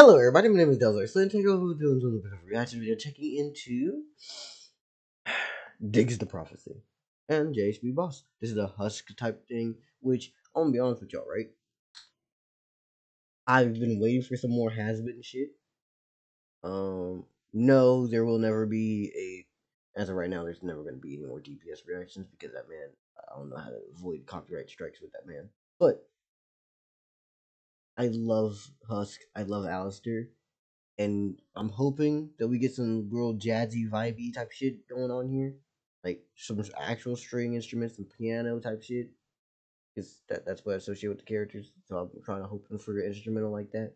Hello, everybody. My name is Dellizar. Take over doing a little bit of a reaction video checking into Diggz Da Prophecy and JHB Boss. This is a Husk type thing, which I'm gonna be honest with y'all, right? I've been waiting for some more Hazbin shit. Um, no, there will never be a. As of right now, there's never gonna be any more DPS reactions because that man. I don't know how to avoid copyright strikes with that man, but I love Husk. I love Alastor. And I'm hoping that we get some real jazzy, vibey type shit going on here. Like some actual string instruments and piano type shit. Because that, that's what I associate with the characters. So I'm trying to hope for an instrumental like that.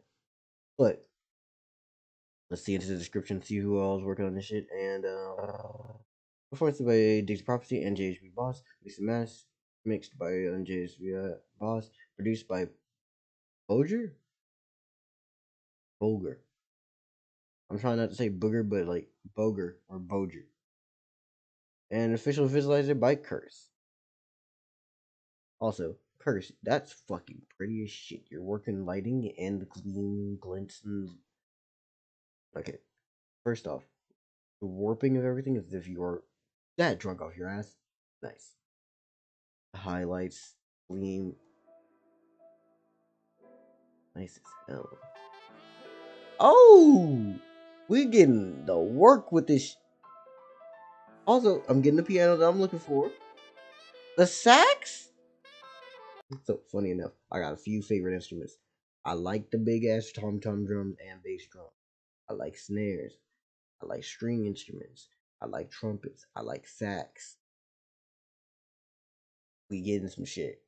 But let's see into the description, see who all is working on this shit. And uh performance by Diggz Prophecy and JHB Boss. Mixed Mass mixed by uh, JHB uh, Boss. Produced by Boger? Boger. I'm trying not to say booger, but like Boger or Boger. And official visualizer by Curse. Also, Curse, that's fucking pretty as shit. You're working lighting and gleam, glints, and. Okay. First off, the warping of everything is if you're that drunk off your ass. Nice. The Highlights, gleam, Nice as hell. Oh, we getting the work with this. Also, I'm getting the piano that I'm looking for. The sax. So funny enough, I got a few favorite instruments. I like the big ass tom tom drums and bass drum. I like snares. I like string instruments. I like trumpets. I like sax. We getting some shit.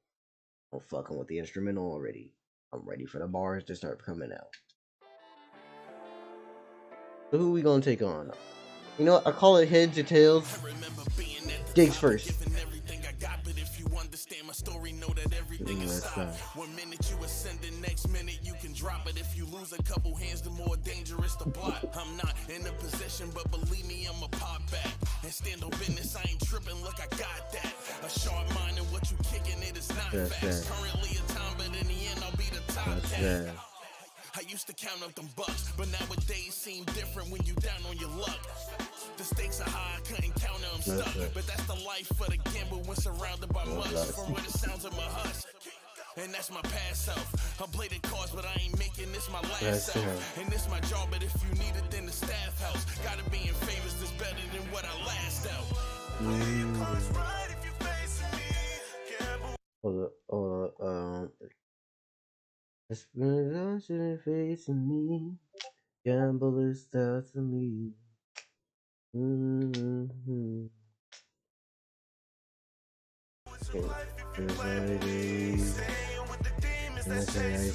I'm fucking with the instrumental already. I'm ready for the bars to start coming out. So who we gonna take on? You know, I call it heads or tails. Diggs first. One minute you ascend, the next minute you can drop it. If you lose a couple hands, the more dangerous the plot. I'm not in a position, but believe me, I'm a pop back. And stand on business, I ain't tripping, look, I got that. A sharp mind and what you kicking, it is not fast. Currently the cat. I used to count up them bucks, but nowadays seem different when you down on your luck. The stakes are high, I couldn't count them stuck. But that's the life for the gamble when surrounded by much. From what it sounds of my husk. And that's my past self. I played the cards, but I ain't making this my last that's self. And this my job, but if you need it, then the staff house. Gotta be in favors that's better than what I last out. Mm. Hold up. It's been facing me. Gambler's style to me. Mm-hmm. Anxiety. Anxiety.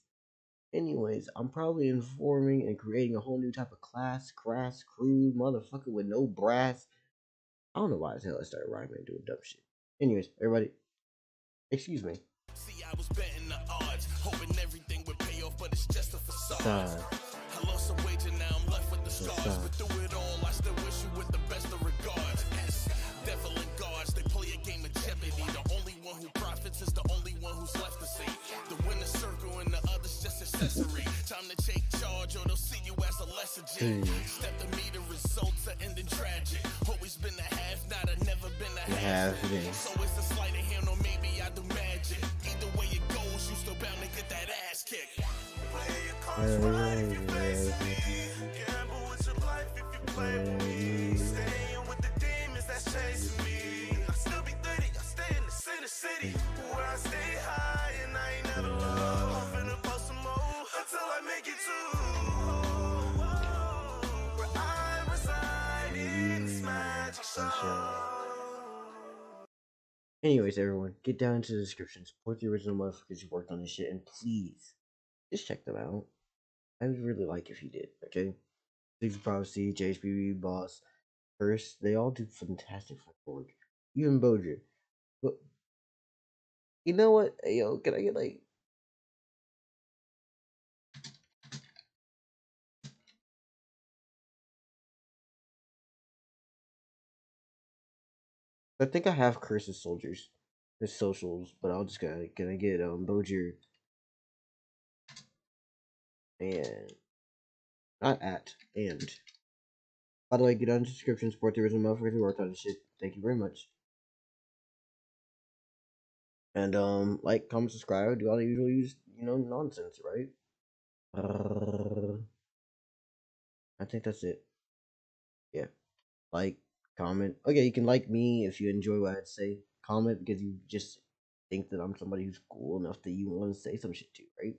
Anyways, I'm probably informing and creating a whole new type of class, crass, crude motherfucker with no brass. I don't know why the hell I started rhyming and doing dumb shit. Anyways, everybody, excuse me. See, I was betting the odds, hoping everything would pay off, but it's just a facade. Lesser Step to the results are ending tragic. Always been half, not a never been a half. So it's a sleight of hand or maybe I do magic. Either way it goes, you still bound to get that ass kicked. Play your cards right if you face me. Gamble with your life if you play Uh, anyways, everyone, get down into the description, support the original motherfuckers who worked on this shit, and please, just check them out. I would really like if you did, okay? Six Prophecy, JHBB, Boss, First, they all do fantastic work. Even Bojer. But you know what? Yo, can I get like I think I have Curses Soldiers, the socials, but I'll just gonna gonna get um Bojer and not at and. By the way, get on the description, support the original motherfuckers who worked on this shit. Thank you very much. And um, like, comment, subscribe, do all the usual use, you know, nonsense, right? Uh, I think that's it. Yeah. Like, comment. Okay, you can like me if you enjoy what I say. Comment because you just think that I'm somebody who's cool enough that you want to say some shit to, right?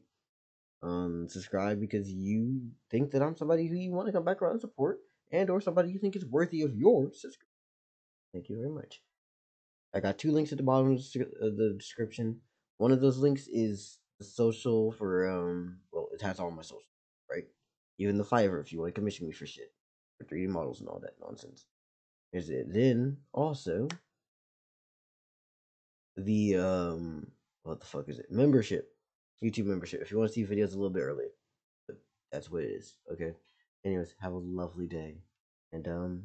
Um, subscribe because you think that I'm somebody who you want to come back around and support, and or somebody you think is worthy of your subscription. Thank you very much. I got two links at the bottom of the description. One of those links is the social for um. Well, it has all my social, right? Even the Fiverr if you want to commission me for shit, for 3D models and all that nonsense. Is it then also the um what the fuck is it membership YouTube membership if you want to see videos a little bit early that's what it is. Okay. Anyways, have a lovely day. And um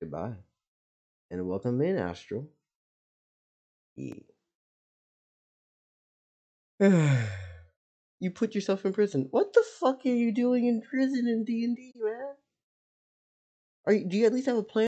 goodbye. And welcome in, Astral. Yeah. you put yourself in prison. What the fuck are you doing in prison in D and D, man? Are you, do you at least have a plan?